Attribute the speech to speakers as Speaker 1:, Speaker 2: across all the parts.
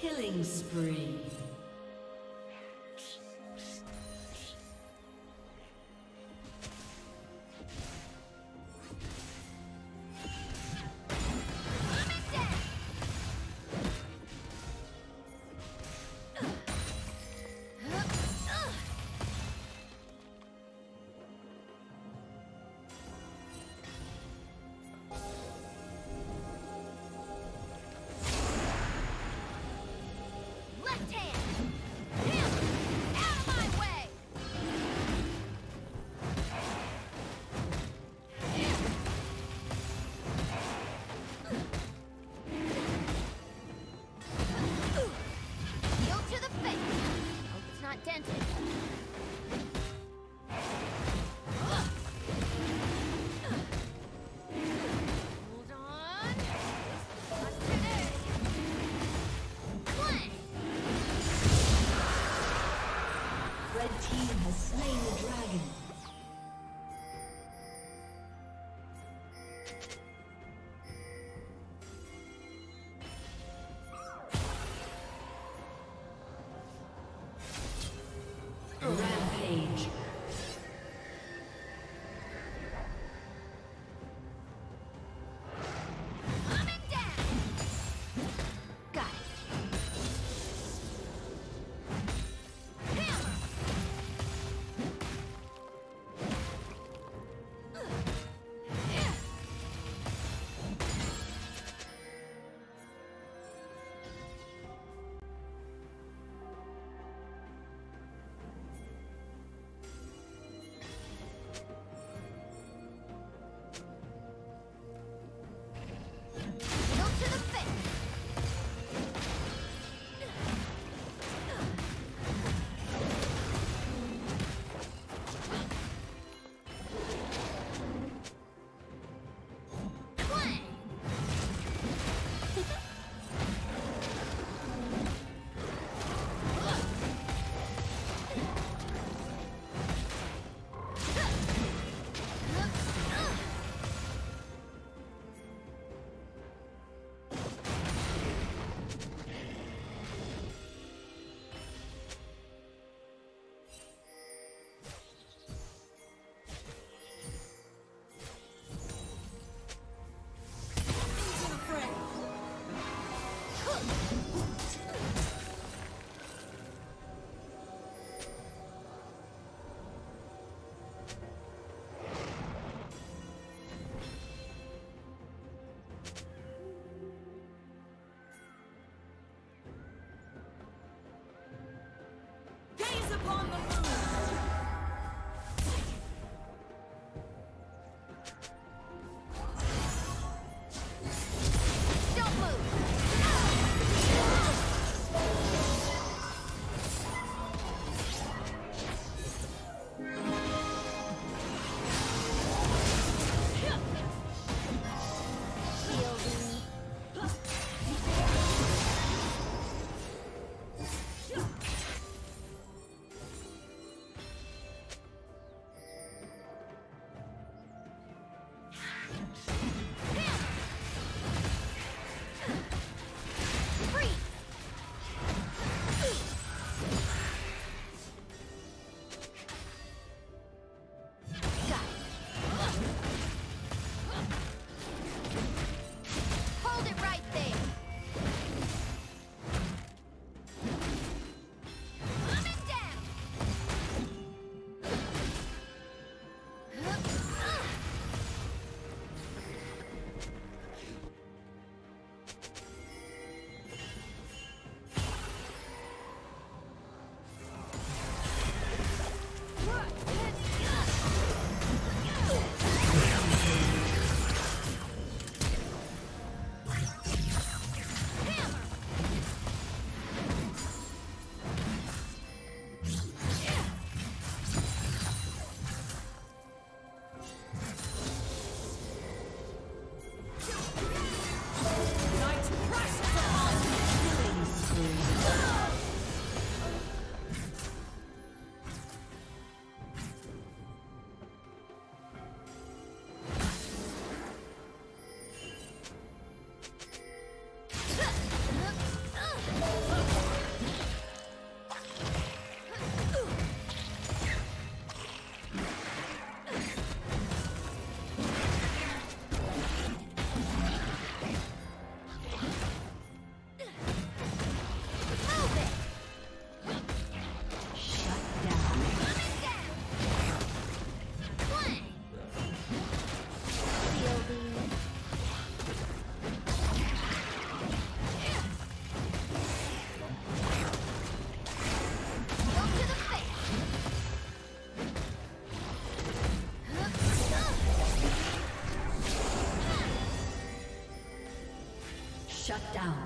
Speaker 1: Killing spree. Shut down.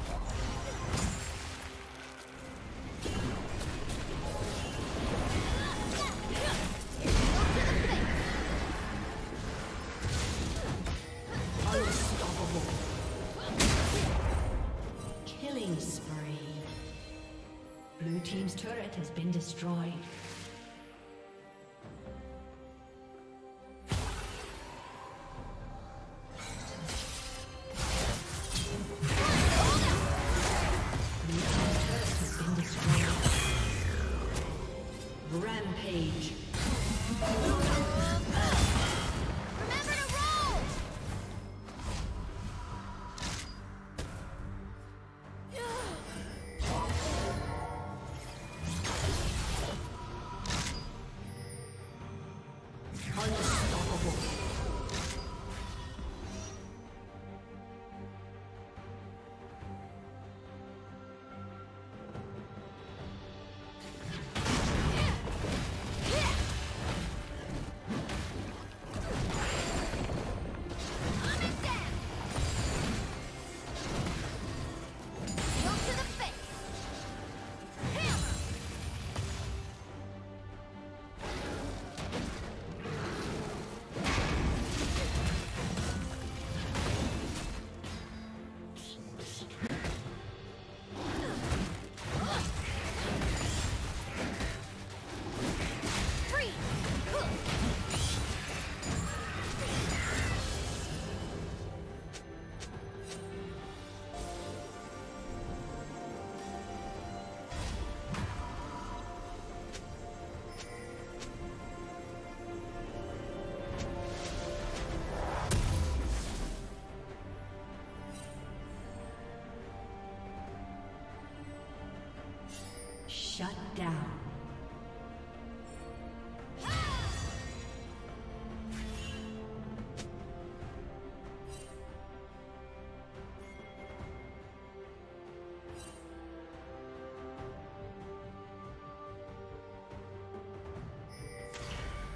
Speaker 2: Shut down.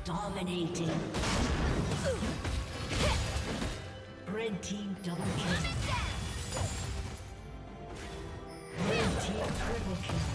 Speaker 1: Dominating. Red team double kill. Red team triple kill.